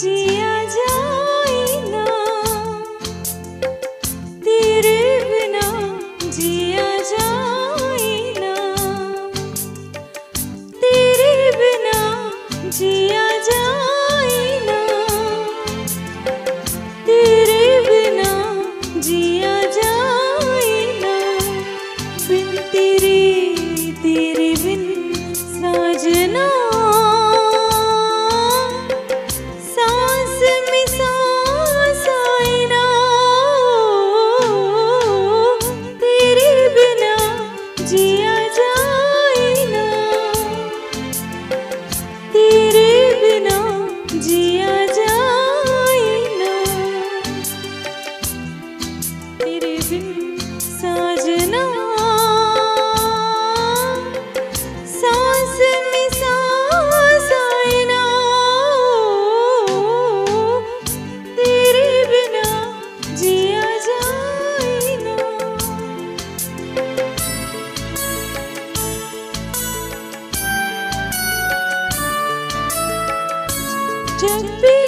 dia. to be